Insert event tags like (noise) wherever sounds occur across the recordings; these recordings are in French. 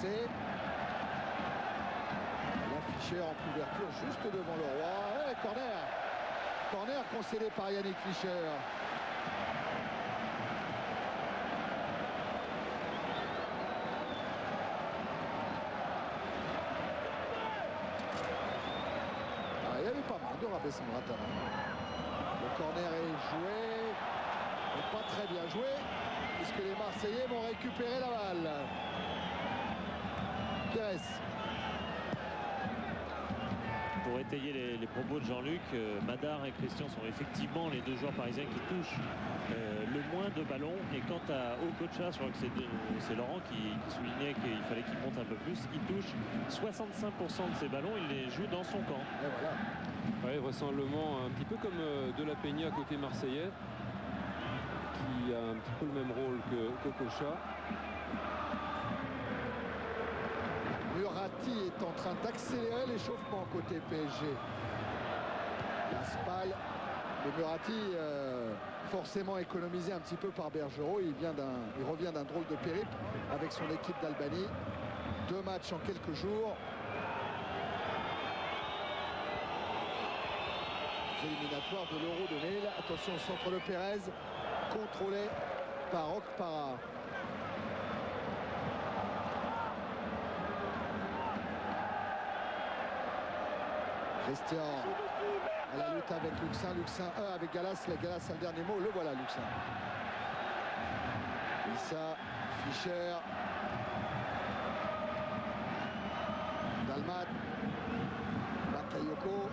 placé. La Fischer en couverture juste devant le roi. Eh, corner Corner concédé par Yannick Fischer. Ah, il avait pas mal de Rabé Sandratana. Le corner est joué, pas très bien joué, puisque les Marseillais vont récupérer la balle. Pérez. Pour étayer les, les propos de Jean-Luc, euh, Madar et Christian sont effectivement les deux joueurs parisiens qui touchent euh, le moins de ballons. Et quant à Okocha, je crois que c'est de- c'est Laurent qui, qui soulignait qu'il fallait qu'il monte un peu plus. Il touche 65% de ses ballons, il les joue dans son camp. Et voilà. Ouais, vraisemblablement un petit peu comme euh, De La Peña côté marseillais, qui a un petit peu le même rôle que Kokocha. Murati est en train d'accélérer l'échauffement côté PSG. La Spal, mais Murati euh, forcément économisé un petit peu par Bergerot. Il, revient d'un drôle de périple avec son équipe d'Albanie. Deux matchs en quelques jours. Éliminatoires de l'Euro 2000. Attention au centre de Pérez, contrôlé par Okpara. Christian à la lutte avec Luxin. Luxin 1 avec Galas. La Galas a le dernier mot. Le voilà Luxin. Issa, Fischer. Dalmat. Bakayoko.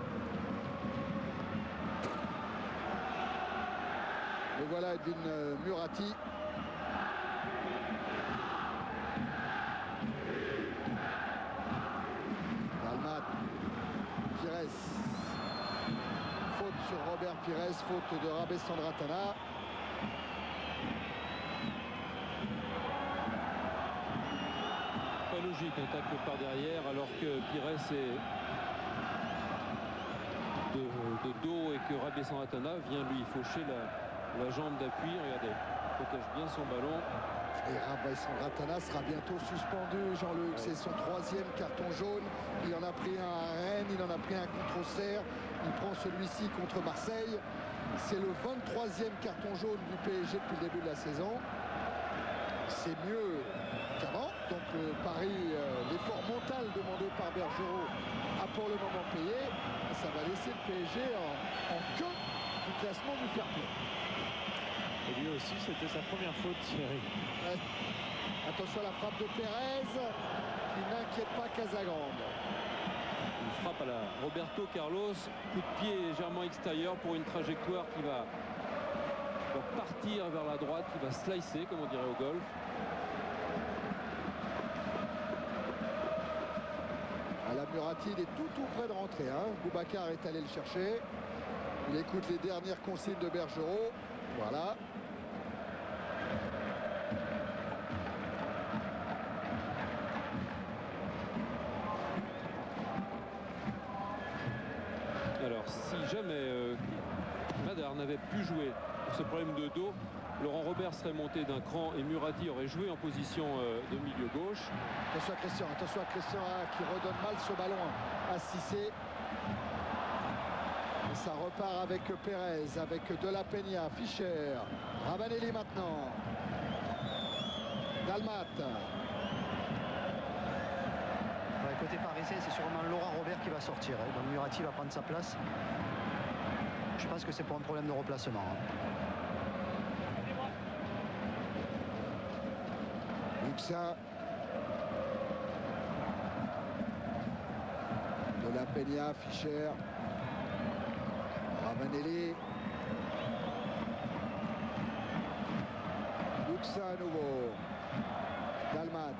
Le voilà Edwin euh, Murati. Dalmat. Faute sur Robert Pires, faute de Rabé Sandratana. Pas logique un tacle par derrière alors que Pires est de, dos et que Rabé Sandratana vient lui faucher la, la jambe d'appui. Regardez, protège bien son ballon. Et Sandratana sera bientôt suspendu, Jean-Luc. C'est son troisième carton jaune. Il en a pris un à Rennes, il en a pris un contre Auxerre. Il prend celui-ci contre Marseille. C'est le 23e carton jaune du PSG depuis le début de la saison. C'est mieux qu'avant. Donc euh, Paris, euh, l'effort mental demandé par Bergerot a pour le moment payé. Ça va laisser le PSG en, en queue du classement du fair play. Et lui aussi, c'était sa première faute, Thierry. Ouais. Attention à la frappe de Pérez qui n'inquiète pas Casagrande. Il frappe à la Roberto Carlos. Coup de pied légèrement extérieur pour une trajectoire qui va, qui va partir vers la droite, qui va slicer, comme on dirait au golf. À la Murati, il est tout tout près de rentrer. Hein. Boubacar est allé le chercher. Il écoute les dernières consignes de Bergerot. Voilà. Alors, si jamais euh, Madar n'avait pu jouer pour ce problème de dos, Laurent Robert serait monté d'un cran et Murati aurait joué en position euh, de milieu gauche. Attention à Christian. Attention à Christian hein, qui redonne mal ce ballon à Cissé. Et ça repart avec Pérez, avec De La Peña, Fischer, Ravanelli maintenant. Dalmat. Ouais, côté parisien, c'est sûrement Laurent Robert qui va sortir. hein. Donc Murati va prendre sa place. Je pense que c'est pour un problème de replacement. hein. Luxin. De la Peña, Fischer. Ravanelli. Luxin à nouveau. Dalmat.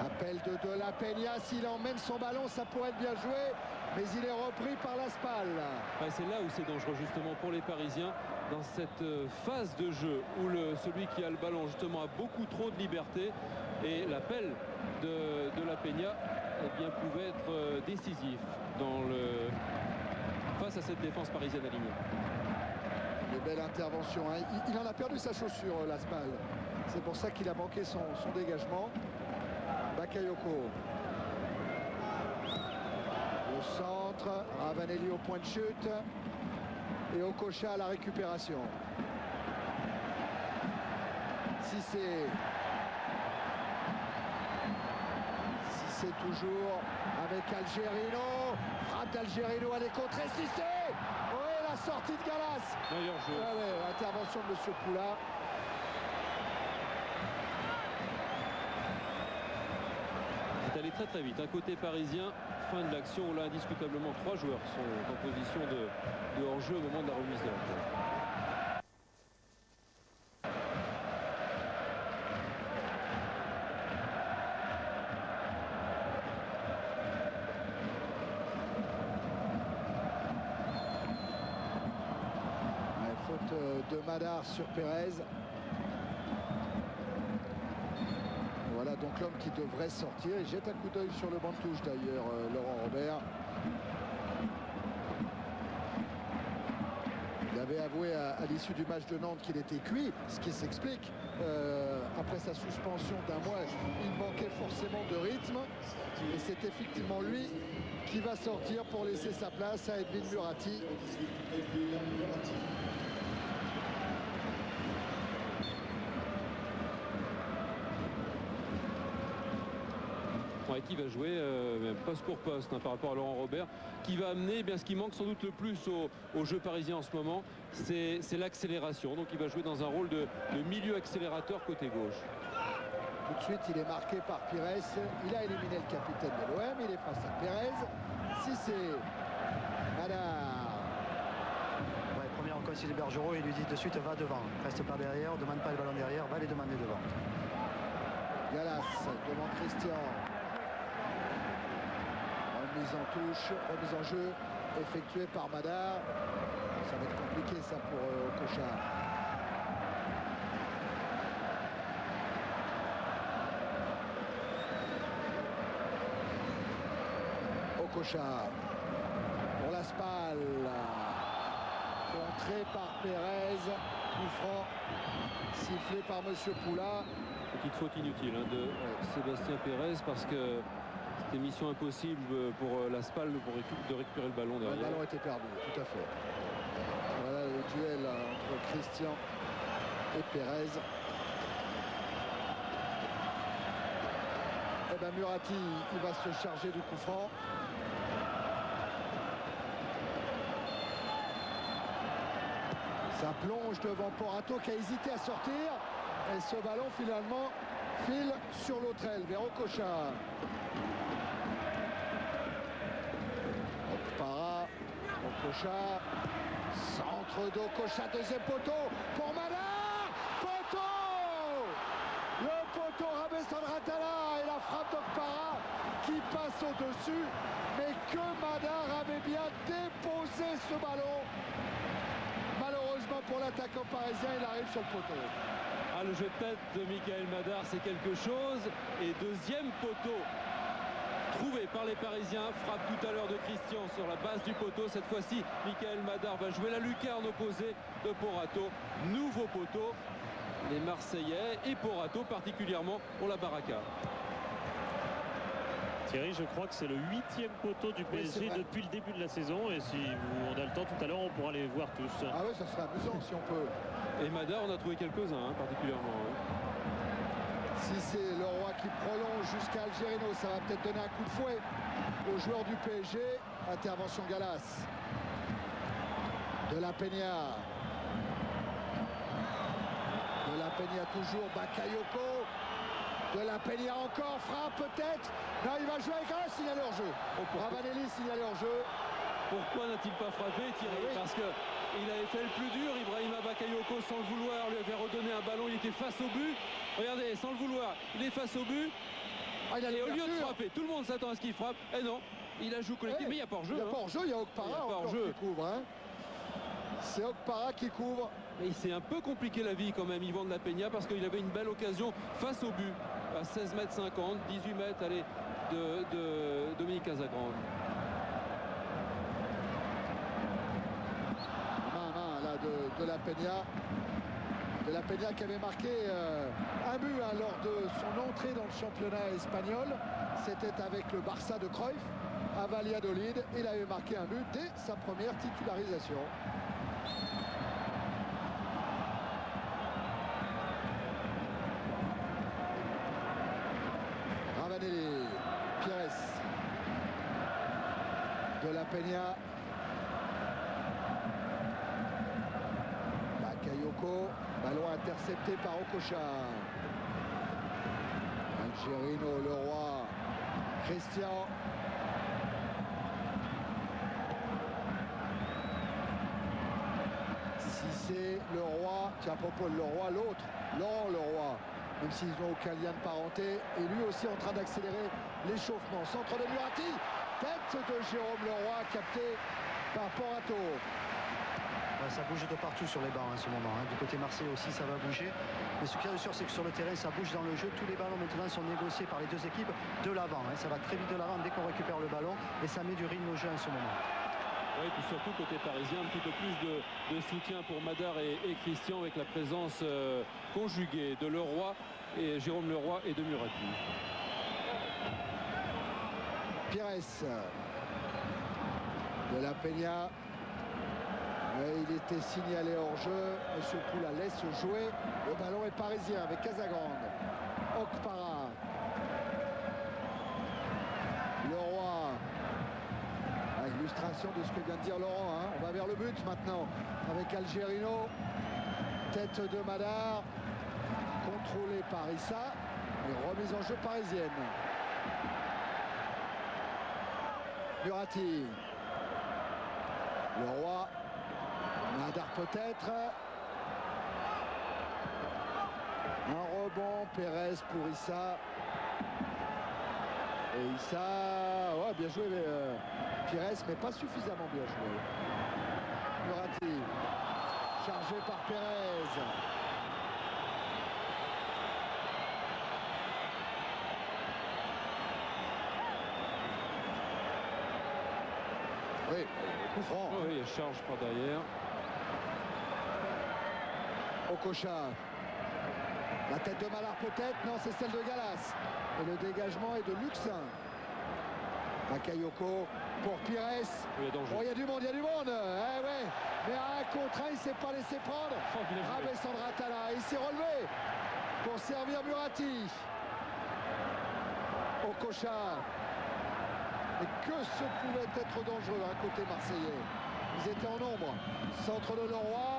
Appel de De La Peña. S'il emmène son ballon, ça pourrait être bien joué. Mais il est repris par la Spal. C'est là où c'est dangereux justement pour les Parisiens dans cette euh, phase de jeu où le, celui qui a le ballon justement a beaucoup trop de liberté et l'appel de, la Peña eh bien, pouvait être euh, décisif dans le, face à cette défense parisienne alignée. Une belle intervention. hein. Il, en a perdu sa chaussure, euh, Laspal. C'est pour ça qu'il a manqué son, son dégagement. Bakayoko. Le centre, Ravanelli au point de chute. Et Okocha à la récupération. Cissé. Cissé toujours avec Algerino. Frappe d'Algerino à les contrer. Cissé Oui, la sortie de Galas. Meilleur jeu. Ouais, ouais, intervention de M. Poula. C'est allé très très vite. Un côté parisien, fin de l'action, là indiscutablement trois joueurs sont en position de, hors-jeu au moment de la remise de la euh, de Madar sur Pérez. Voilà donc l'homme qui devrait sortir. Il jette un coup d'œil sur le banc de touche d'ailleurs, euh, Laurent Robert. Il avait avoué à, l'issue du match de Nantes qu'il était cuit, ce qui s'explique. Euh, après sa suspension d'un mois, il manquait forcément de rythme. Et c'est effectivement lui qui va sortir pour laisser sa place à Edwin Murati. Qui va jouer euh, poste pour poste hein, par rapport à Laurent Robert, qui va amener eh bien, ce qui manque sans doute le plus au, au jeu parisien en ce moment, c'est l'accélération. Donc il va jouer dans un rôle de, de milieu accélérateur côté gauche. Tout de suite, il est marqué par Pires. Il a éliminé le capitaine de l'OM. Il est face à Pérez. Si c'est Madar. Ouais, premier en consigne Bergerot, il lui dit de suite va devant. Reste pas derrière, demande pas le ballon derrière, va les demander devant. Galas devant Christian. En touche, remise en jeu effectuée par Madar. Ça va être compliqué ça pour euh. Okocha pour la Spal. Contré par Pérez. Coup franc sifflé par Monsieur Poula. Petite faute inutile hein, de Sébastien Pérez parce que c'était mission impossible pour euh, la SPAL pour de récupérer le ballon Le derrière. ballon était perdu, tout à fait. Voilà le duel euh, entre Christian et Pérez. Eh ben Murati, il va se charger du coup franc. Ça plonge devant Porato qui a hésité à sortir. Et ce ballon finalement file sur l'autre aile vers Okocha. Para, Okocha, centre d'Okocha, deuxième poteau pour Madar, poteau Le poteau Rabesson Ratala et la frappe d'Okpara qui passe au-dessus, mais que Madar avait bien déposé ce ballon. Malheureusement pour l'attaquant parisien, il arrive sur le poteau. Ah, le jeu de tête de Michael Madar, c'est quelque chose. Et deuxième poteau trouvé par les Parisiens. Frappe tout à l'heure de Christian sur la base du poteau. Cette fois-ci, Michael Madar va jouer la lucarne opposée de Porato. Nouveau poteau. Les Marseillais et Porato particulièrement pour la Baraka. Thierry, je crois que c'est le huitième poteau du PSG depuis le début de la saison. Et si on a le temps tout à l'heure, on pourra les voir tous. Ah oui, ça serait amusant si on peut. Et Madar, on a trouvé quelques-uns hein, particulièrement. hein. Si c'est le roi qui prolonge jusqu'à Algerino, ça va peut-être donner un coup de fouet aux joueurs du PSG. Intervention Galas. De la Peña. De la Peña toujours. Bakayoko. De la Peña encore. Frappe peut-être. Non, il va jouer avec un signalé hors jeu. Oh, Ravanelli signalé hors jeu. Pourquoi n'a-t-il pas frappé Thierry? Ah oui. Parce que il avait fait le plus dur. Ibrahima Bakayoko, sans le vouloir, lui avait redonné un ballon. Il était face au but. Regardez, sans le vouloir, il est face au but. Ah, il a Et au lieu de frapper, tout le monde s'attend à ce qu'il frappe. Et non, il a joué collectif. Ouais. Mais il n'y a pas hors-jeu. Il n'y a hein. pas hors-jeu, il y a Il y a Okpara qui couvre. hein. C'est Okpara qui couvre. Et il s'est un peu compliqué la vie quand même, Yvan de la Peña, parce qu'il avait une belle occasion face au but. À 16 mètres 50, 18 mètres allez, de, de Dominique Casagrande. main à main là de, la Peña. de qui avait marqué euh, un but hein, lors de son entrée dans le championnat espagnol. C'était avec le Barça de Cruyff à Valladolid. Il avait marqué un but dès sa première titularisation. Ravanelli, Pires, de la Peña. Ballon intercepté par Okocha. Algerino, Leroy, Christian. Si c'est le roi, tiens à propos de le roi, l'autre, Laurent Leroy, même s'ils n'ont aucun lien de parenté, est lui aussi en train d'accélérer l'échauffement. Centre de Murati, tête de Jérôme Leroy, capté par Porato. Ça bouge de partout sur les bancs en ce moment. hein. Du côté Marseille aussi, ça va bouger. Mais ce qu'il y a de sûr, c'est que sur le terrain, ça bouge dans le jeu. Tous les ballons maintenant sont négociés par les deux équipes de l'avant. hein. Ça va très vite de l'avant dès qu'on récupère le ballon. Et ça met du rythme au jeu en ce moment. Oui, puis surtout côté parisien, un petit peu plus de, de soutien pour Madar et, et Christian avec la présence euh, conjuguée de Leroy et Jérôme Leroy et de Murati. Pires de la Peña. Il était signalé hors jeu. Monsieur Poula laisse jouer. Le ballon est parisien avec Casagrande. Okpara. Leroy. Ah, illustration de ce que vient de dire Laurent. hein. On va vers le but maintenant avec Algerino. Tête de Madar. Contrôlé par Issa. Et remise en jeu parisienne. Murati. Le roi. Madar peut-être. Un rebond. Pérez pour Issa. Et Issa. Ouais, bien joué euh, Pires, mais pas suffisamment bien joué. Murati. Chargé par Pérez. Oui, coup franc. Oui, il charge par derrière. Okocha. La tête de Malard peut-être, non c'est celle de Galas. Et le dégagement est de Luxin. Bakayoko pour Pires. Il y a danger. Oh, il y a du monde, il y a du monde. Eh ouais. Mais à un contre un, il ne s'est pas laissé prendre. Oh, joué. Rabé Sandratala, il s'est relevé pour servir Murati. Okocha. Et que ce pouvait être dangereux, un côté marseillais. Ils étaient en nombre. Centre de Leroy.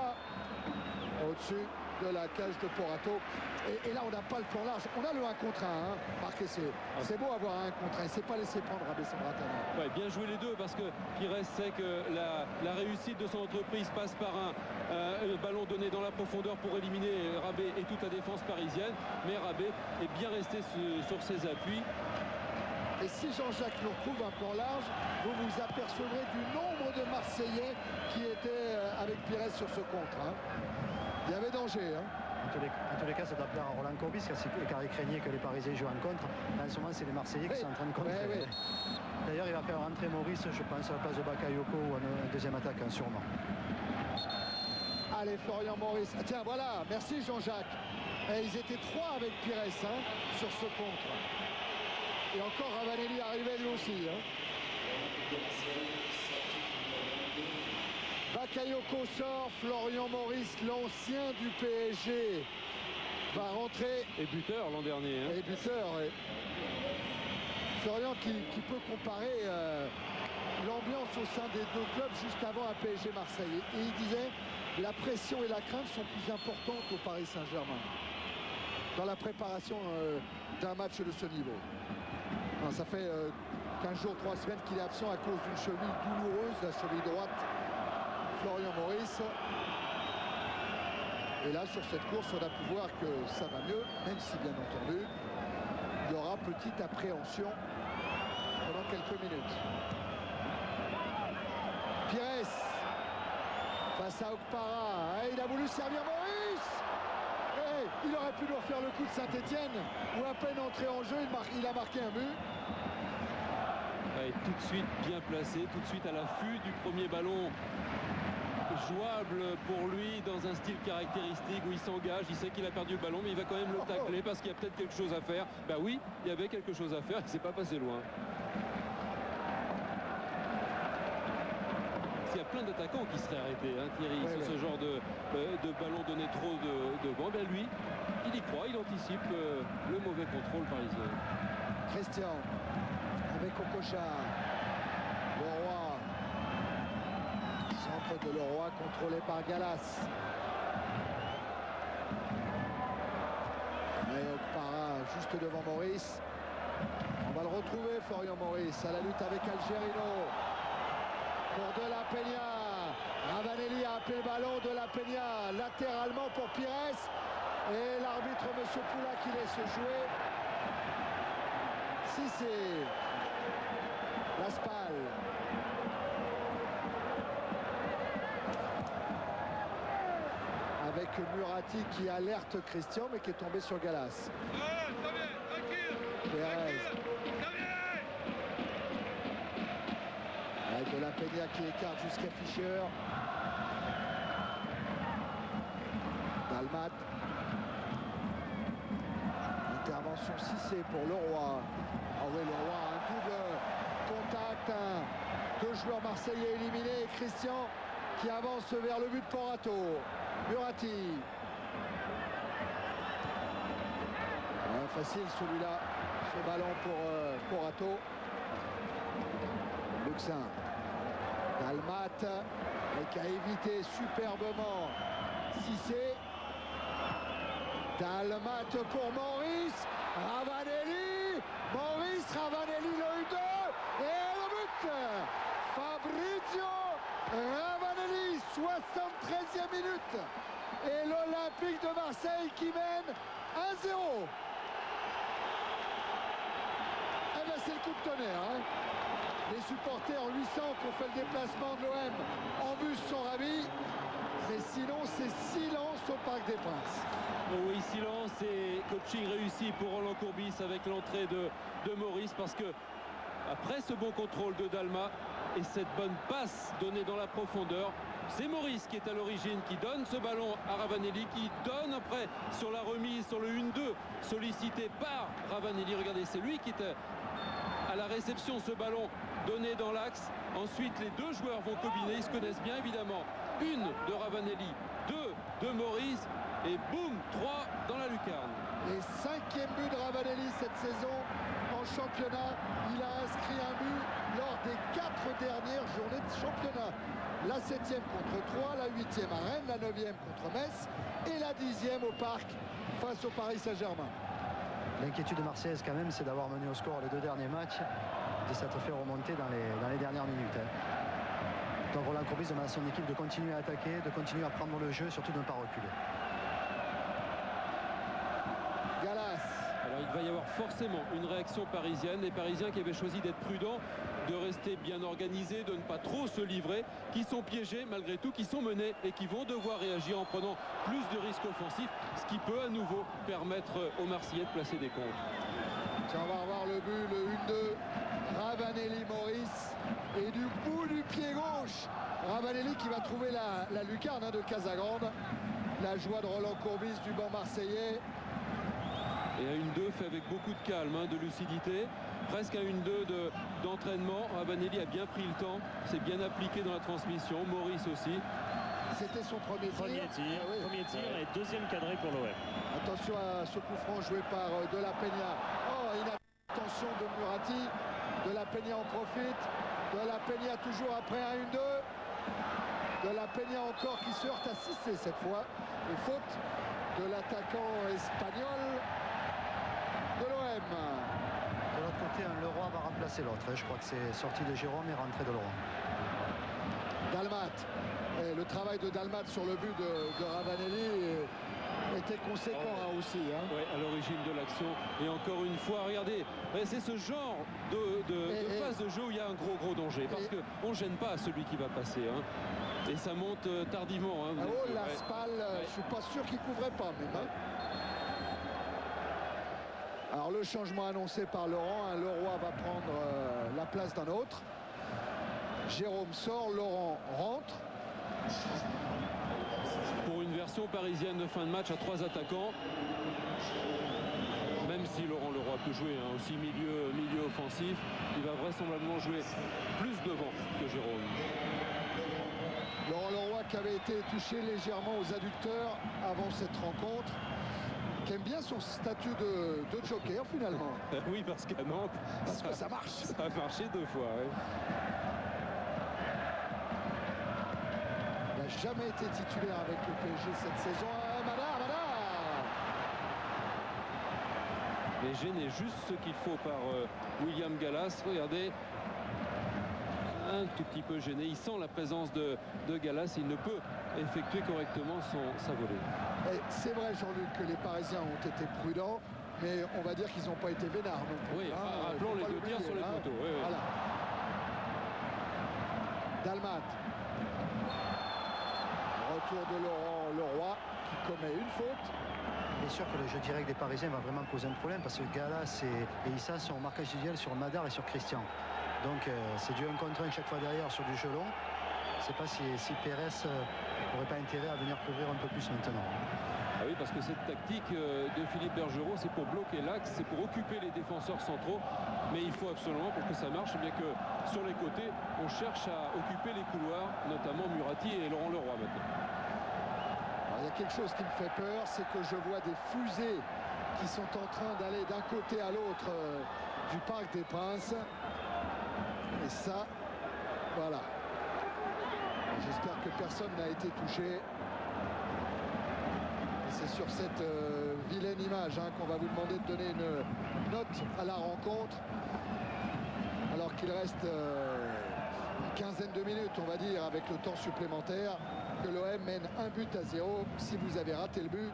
Au-dessus de la cage de Porato. Et, et là, on n'a pas le plan large. On a le 1 contre 1. Hein. Marquez, c'est c'est beau avoir un 1 contre 1. Il ne s'est pas laissé prendre Rabé Sandratala. Ouais, bien joué les deux parce que Pires sait que la, la réussite de son entreprise passe par un euh, ballon donné dans la profondeur pour éliminer Rabé et toute la défense parisienne. Mais Rabé est bien resté su- sur ses appuis. Et si Jean-Jacques nous retrouve un plan large, vous vous apercevrez du nombre de Marseillais qui étaient euh, avec Pires sur ce contre. hein. Il y avait danger. hein. En tous les, en tous les cas, ça doit plaire à Roland Courbis car, il craignait que les Parisiens jouent en contre. En ce moment, c'est les Marseillais qui sont en train de contrer. oui, oui. D'ailleurs, il va faire rentrer Maurice, je pense, à la place de Bakayoko ou un deuxième attaquant, sûrement. Allez, Florian Maurice. Ah, tiens, voilà. Merci Jean-Jacques. Et ils étaient trois avec Pires hein, sur ce contre. Et encore Ravanelli arrivait lui aussi. Bakayoko sort, Florian Maurice, l'ancien du PSG, va rentrer Et buteur l'an dernier. hein. et buteur. Florian qui, qui peut comparer euh, l'ambiance au sein des deux clubs juste avant un PSG Marseille. Et il disait la pression et la crainte sont plus importantes au Paris Saint-Germain dans la préparation euh, d'un match de ce niveau. Ça fait euh, 15 jours, 3 semaines qu'il est absent à cause d'une cheville douloureuse, la cheville droite. Florian Maurice. Et là, sur cette course, on a pu voir que ça va mieux, même si, bien entendu, il y aura petite appréhension pendant quelques minutes. Pires face à Okpara. Ah, il a voulu servir Maurice. Eh, il aurait pu nous refaire le coup de Saint-Etienne, où à peine entré en jeu, il, a marqué un but. Tout de suite bien placé, tout de suite à l'affût du premier ballon jouable pour lui dans un style caractéristique où il s'engage, il sait qu'il a perdu le ballon mais il va quand même le tacler parce qu'il y a peut-être quelque chose à faire. Bah oui, il y avait quelque chose à faire, il s'est pas passé loin. Il y a plein d'attaquants qui seraient arrêtés, hein, Thierry, Ouais, sur ouais. ce genre de, euh, de ballon donné trop de, de vent. Ben lui, il y croit, il anticipe euh, le mauvais contrôle parisien. Christian avec Okocha. Leroy. Centre de Leroy contrôlé par Galas. Et Okpara juste devant Maurice. On va le retrouver Florian Maurice à la lutte avec Algerino. Pour De La Peña. Ravanelli a appelé le ballon de La Peña latéralement pour Pires. Et l'arbitre Monsieur Poula qui laisse jouer. Si c'est Laspal. Murati qui alerte Christian mais qui est tombé sur Galas. Avec de la Peña qui écarte jusqu'à Fischer. Dalmat. Intervention 6 pour Leroy. Ah oui, Leroy, un double contact. un- Deux joueurs marseillais éliminés. Et Christian qui avance vers le but de Porato. Murati. Ouais, facile celui-là. Ce ballon pour euh, Porato. Luxin. Dalmat. Et qui a évité superbement Cissé. Dalmat pour Maurice. Ravanelli. Maurice Ravanelli le 1-2. Et le but. Fabrizio Ravanelli, 73e minute. Et l'Olympique de Marseille qui mène 1-0. Eh ben, c'est le coup de tonnerre. hein. Les supporters 800 qui ont fait le déplacement de l'OM en bus sont ravis. Mais sinon, c'est silence au Parc des Princes. Oui, silence et coaching réussi pour Roland Courbis avec l'entrée de, de Maurice parce que après ce bon contrôle de Dalma et cette bonne passe donnée dans la profondeur, c'est Maurice qui est à l'origine, qui donne ce ballon à Ravanelli, qui donne après sur la remise, sur le 1-2, sollicité par Ravanelli. Regardez, c'est lui qui est à la réception ce ballon donné dans l'axe. Ensuite, les deux joueurs vont combiner, ils se connaissent bien évidemment. Une de Ravanelli, deux de Maurice et boum, trois dans la lucarne. Et cinquième but de Ravanelli cette saison en championnat. Il a inscrit un but lors des quatre dernières journées de championnat. La septième contre Troyes, la huitième à Rennes, la neuvième contre Metz et la dixième au Parc face au Paris Saint-Germain. L'inquiétude marseillaise quand même, c'est d'avoir mené au score les deux derniers matchs, de s'être fait remonter dans les, dans les dernières minutes. hein. Donc Roland Courbis demande à son équipe de continuer à attaquer, de continuer à prendre le jeu, surtout de ne pas reculer. Il va y avoir forcément une réaction parisienne. Les Parisiens qui avaient choisi d'être prudents, de rester bien organisés, de ne pas trop se livrer, qui sont piégés malgré tout, qui sont menés et qui vont devoir réagir en prenant plus de risques offensifs, ce qui peut à nouveau permettre aux Marseillais de placer des comptes. On va revoir le but, le 1-2. Ravanelli Maurice. Et du bout du pied gauche, Ravanelli qui va trouver la, la lucarne hein, de Casagrande. La joie de Roland Courbis du banc marseillais. Et un 1-2 fait avec beaucoup de calme, hein, de lucidité. Presque un 1-2 de- d'entraînement. Ravanelli a bien pris le temps. C'est bien appliqué dans la transmission. Maurice aussi. C'était son premier tir. Premier tir, Ah oui. premier tir et deuxième cadré pour l'OM. Attention à ce coup franc joué par euh, De La Peña. Oh, inattention de Murati. De La Peña en profite. De La Peña toujours après un 1-2. De La Peña encore qui se heurte à Cissé cette fois. Et faute de l'attaquant espagnol de l'autre côté, un Leroy va remplacer l'autre. hein. Je crois que c'est sorti de Jérôme et rentré de Leroy. Dalmat. Et le travail de Dalmat sur le but de, de Ravanelli était conséquent hein, aussi. hein. Ouais, à l'origine de l'action. Et encore une fois, regardez, c'est ce genre de, de- Et- de et- phase de jeu où il y a un gros gros danger. Parce qu'on ne gêne pas celui qui va passer. hein. Et ça monte euh, tardivement. hein. Ah, oh, ouais. Laspal, euh, Ouais. je suis pas sûr qu'il couvrait pas même. Alors le changement annoncé par Laurent, hein, Leroy va prendre euh, la place d'un autre. Jérôme sort, Laurent rentre. Pour une version parisienne de fin de match à trois attaquants. Même si Laurent Leroy peut jouer hein, aussi milieu, milieu offensif, il va vraisemblablement jouer plus devant que Jérôme. Laurent Leroy qui avait été touché légèrement aux adducteurs avant cette rencontre qui aime bien son statut de, de joker finalement. (laughs) oui, parce qu'à Nantes, Parce que ça marche. (laughs) ça a marché deux fois. ouais. Il n'a jamais été titulaire avec le PSG cette saison. Ah, Madar, Madar Mais gêné juste ce qu'il faut par euh, William Gallas. Regardez, un tout petit peu gêné. Il sent la présence de, de Gallas. Il ne peut effectuer correctement son, sa volée. Et C'est vrai, Jean-Luc, que les Parisiens ont été prudents, mais on va dire qu'ils n'ont pas été vénards. Oui, hein, faut rappelons les deux tirs sur les hein. poteaux. oui, oui. Voilà. Dalmat. Retour de Laurent Leroy qui commet une faute. Bien sûr que le jeu direct des Parisiens va vraiment poser un problème parce que Galas et, et Issa sont en marquage idéal sur Madar et sur Christian. Donc euh, c'est du 1 contre 1 chaque fois derrière sur du jeu long. Je ne sais pas si, si Pérez n'aurait pas intérêt à venir couvrir un peu plus maintenant. Ah oui, parce que cette tactique euh, de Philippe Bergerot, c'est pour bloquer l'axe, c'est pour occuper les défenseurs centraux. Mais il faut absolument, pour que ça marche, eh bien que sur les côtés, on cherche à occuper les couloirs, notamment Murati et Laurent Leroy maintenant. Alors, il y a quelque chose qui me fait peur, c'est que je vois des fusées qui sont en train d'aller d'un côté à l'autre euh, du Parc des Princes. Et ça, voilà. J'espère que personne n'a été touché. C'est sur cette euh, vilaine image hein, qu'on va vous demander de donner une note à la rencontre. Alors qu'il reste euh, une quinzaine de minutes, on va dire, avec le temps supplémentaire, que l'OM mène un but à zéro. Si vous avez raté le but,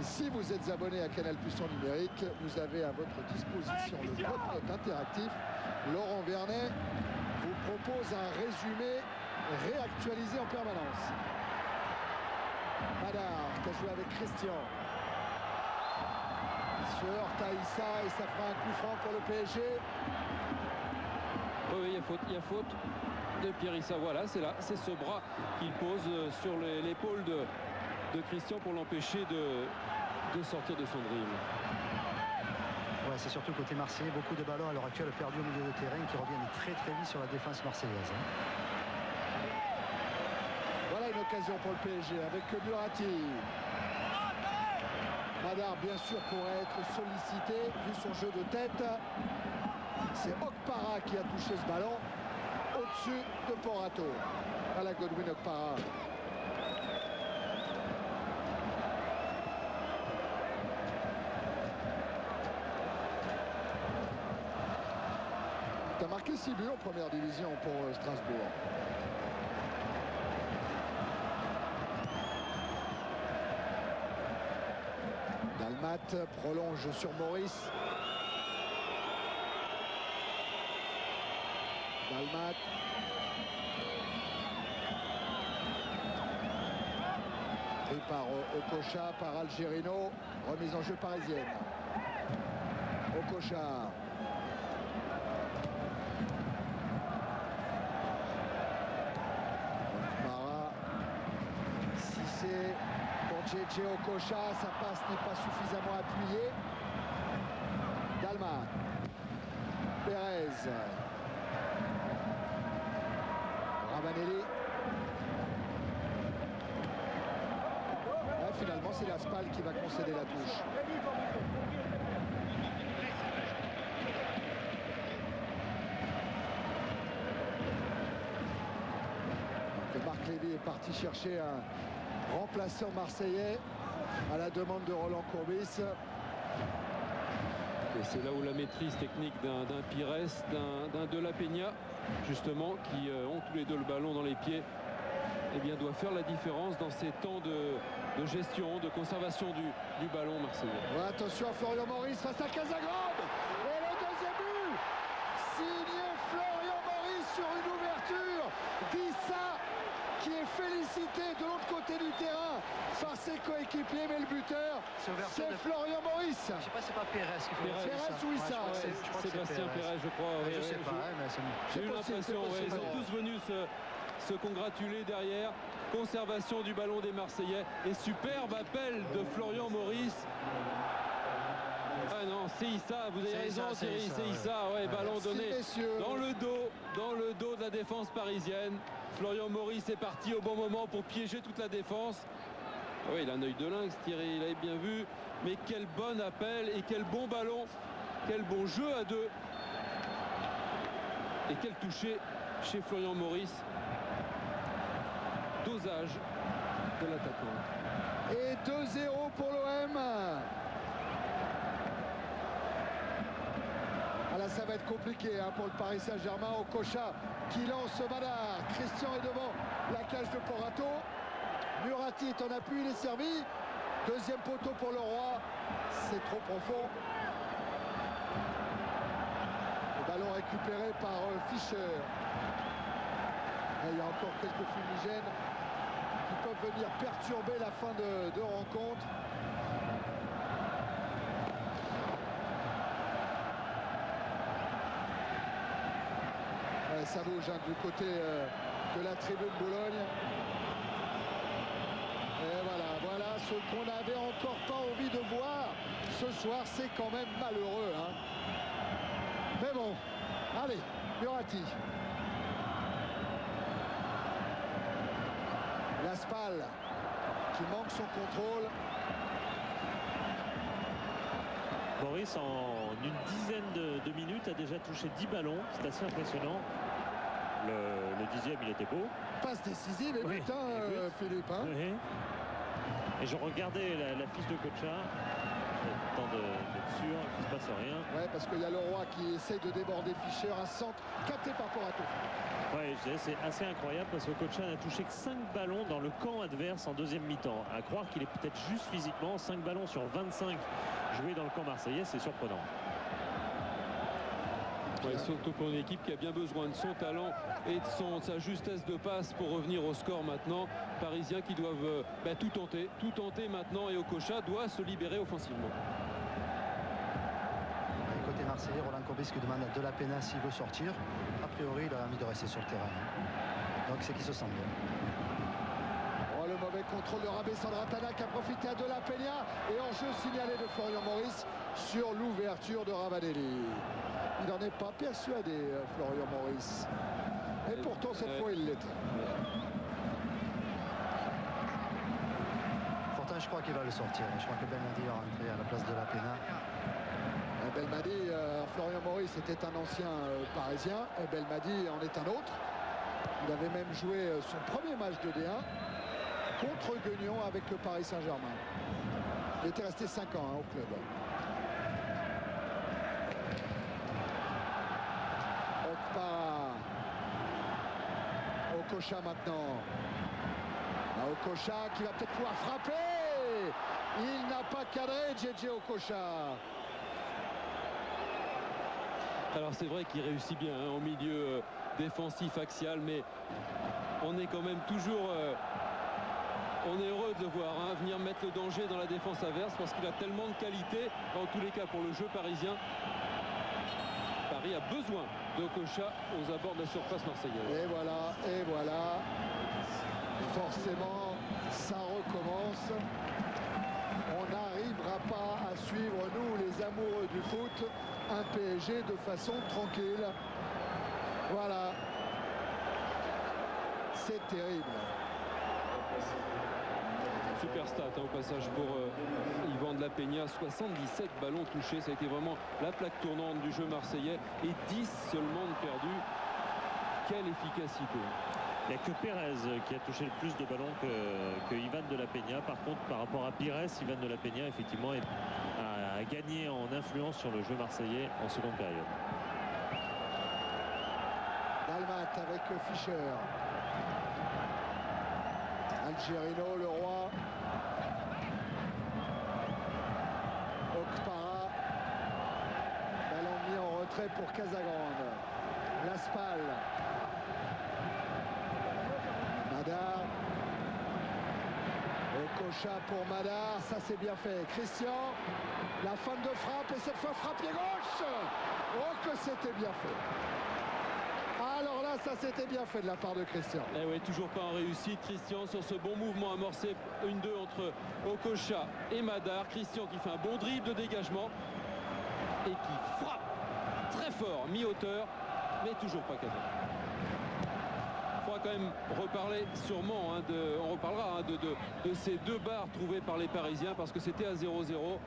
et si vous êtes abonné à Canal Plus en numérique, vous avez à votre disposition le bloc-notes interactif. Laurent Vernet vous propose un résumé réactualisé en permanence. Madar qui a joué avec Christian. Il se heurte à Issa et ça fera un coup franc pour le PSG. Oui, oui, il y a faute, il y a faute de Pierre Issa. Voilà, c'est là, c'est ce bras qu'il pose euh, sur l'épaule de, de Christian pour l'empêcher de, de sortir de son dribble. Ouais, c'est surtout côté marseillais, beaucoup de ballons à l'heure actuelle perdus au milieu de terrain qui reviennent très très vite sur la défense marseillaise. hein. Pour le PSG avec Murati. Madar, bien sûr, pourrait être sollicité vu son jeu de tête. C'est Okpara qui a touché ce ballon au-dessus de Porato. Voilà Godwin Okpara. Tu as marqué 6 buts en première division pour euh, Strasbourg. Prolonge sur Maurice. Dalmat. Pris par euh, Okocha, par Algerino. Remise en jeu parisienne. Okocha. Mara. Si c'est pour JJ Okocha, sa passe n'est pas suffisamment appuyée. Dalma. Pérez. Ravanelli. Finalement, c'est l'Aspal qui va concéder la touche. Marc Lévy est parti chercher un remplaçant marseillais à la demande de Roland Courbis. Et c'est là où la maîtrise technique d'un Pires, d'un De La Peña, justement, qui euh, ont tous les deux le ballon dans les pieds, eh bien, doit faire la différence dans ces temps de, de gestion, de conservation du, du ballon marseillais. Ouais, attention à Florian Maurice face à Casagrande. Et le deuxième but signé Florian Maurice sur une ouverture d'Issa qui est félicité de l'autre côté du terrain par ses coéquipiers, mais le buteur, C'est de- Florian Maurice. Je sais pas, c'est pas Pérez qui fait Pérez. Pérez ou Issa, ouais. Sébastien Pérez, je crois. Je sais pas, c'est- J'ai eu l'impression, ils sont tous venus se, se congratuler derrière. Conservation du ballon des Marseillais. Et superbe appel de Florian Maurice. Ah non, c'est Issa, vous avez raison Thierry, c'est Issa, ouais, ballon donné dans le dos, dans le dos de la défense parisienne. Florian Maurice est parti au bon moment pour piéger toute la défense. Ah oui, il a un œil de lynx, Thierry, il avait bien vu. Mais quel bon appel et quel bon ballon. Quel bon jeu à deux. Et quel toucher chez Florian Maurice. Dosage de l'attaquant. Et 2-0 pour l'OM. Ah là, ça va être compliqué hein, pour le Paris Saint-Germain. Okocha qui lance Madar. Christian est devant la cage de Porato. Murati est en appui, il est servi. Deuxième poteau pour le roi. C'est trop profond. Le ballon récupéré par euh, Fischer. il y a encore quelques fumigènes qui peuvent venir perturber la fin de, rencontre. ça bouge hein, du côté euh, de la tribune Boulogne. Et voilà, voilà ce qu'on n'avait encore pas envie de voir ce soir. C'est quand même malheureux. Hein. Mais bon, allez, Murati. Laspal qui manque son contrôle. Boris, en une dizaine de, minutes, a déjà touché 10 ballons. C'est assez impressionnant. Le, dixième, il était beau. Passe décisive et putain, euh, Philippe. Hein. Et je regardais la, fiche de Kocha. Temps d'être sûr qu'il ne se passe rien. Ouais, parce qu'il y a le roi qui essaie de déborder Fischer, un centre capté par Porato. Ouais, c'est assez incroyable parce que Kocha n'a touché que 5 ballons dans le camp adverse en deuxième mi-temps. À croire qu'il est peut-être juste physiquement, 5 ballons sur 25 joués dans le camp marseillais, c'est surprenant surtout pour une équipe qui a bien besoin de son talent et de, son, sa justesse de passe pour revenir au score maintenant. Parisiens qui doivent euh, bah, tout tenter, tout tenter maintenant et Okocha doit se libérer offensivement. Côté Marseillais, Roland Courbis qui demande de la peine s'il veut sortir. A priori, il a envie de rester sur le terrain. Donc c'est qu'il se sent bien. Oh, le mauvais contrôle de Rabé Sandratana qui a profité à De La Peña et en jeu signalé de Florian Maurice sur l'ouverture de Ravanelli. Il n'en est pas persuadé, euh, Florian Maurice. Et pourtant, cette fois, il l'était. Pourtant, je crois qu'il va le sortir. Je crois que Belmadi va rentrer à la place de la Pena. Belmadi, euh, Florian Maurice était un ancien euh, parisien. Et Belmadi en est un autre. Il avait même joué son premier match de D1 contre Guignon avec le Paris Saint-Germain. Il était resté 5 ans hein, au club. Okocha maintenant. Ah, Okocha qui va peut-être pouvoir frapper. Il n'a pas cadré JJ Okocha. Alors c'est vrai qu'il réussit bien en hein, milieu euh, défensif axial, mais on est quand même toujours... Euh, on est heureux de voir hein, venir mettre le danger dans la défense adverse parce qu'il a tellement de qualité, en tous les cas pour le jeu parisien. Paris a besoin d'Okocha aux abords de la surface marseillaise. Et voilà, et voilà. Forcément, ça recommence. On n'arrivera pas à suivre, nous, les amoureux du foot, un PSG de façon tranquille. Voilà. C'est terrible. Super stat hein, au passage pour euh, de la Peña. 77 ballons touchés. Ça a été vraiment la plaque tournante du jeu marseillais. Et 10 seulement de perdus. Quelle efficacité. Il n'y a que Pérez qui a touché le plus de ballons que, Ivan de la Peña. Par contre, par rapport à Pires, Ivan de la Peña, effectivement, a, a gagné en influence sur le jeu marseillais en seconde période. Dalmat avec Fischer. Algerino, le roi. Okpara. Ballon mis en retrait pour Casagrande. Laspal. Madar. Okocha pour Madar. Ça c'est bien fait. Christian. La fin de frappe et cette fois frappe gauche. Oh que c'était bien fait. Ça c'était bien fait de la part de Christian. Et Eh oui, toujours pas en réussite. Christian sur ce bon mouvement amorcé. Une 2 entre Okocha et Madar. Christian qui fait un bon dribble de dégagement et qui frappe très fort, mi-hauteur, mais toujours pas cadré. Il faudra quand même reparler sûrement, hein, on reparlera hein, de- de ces deux barres trouvées par les Parisiens parce que c'était à 0-0.